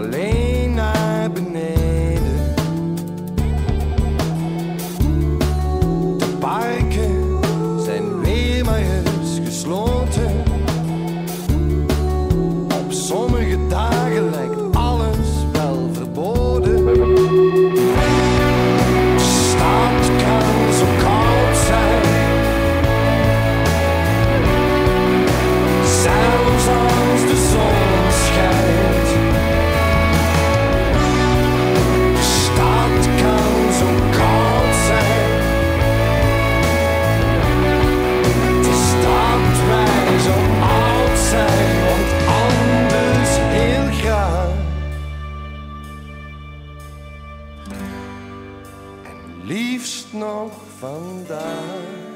Marlene Benete Der bare ikke kan Sand ved mig elske slå liefst nog vandaag.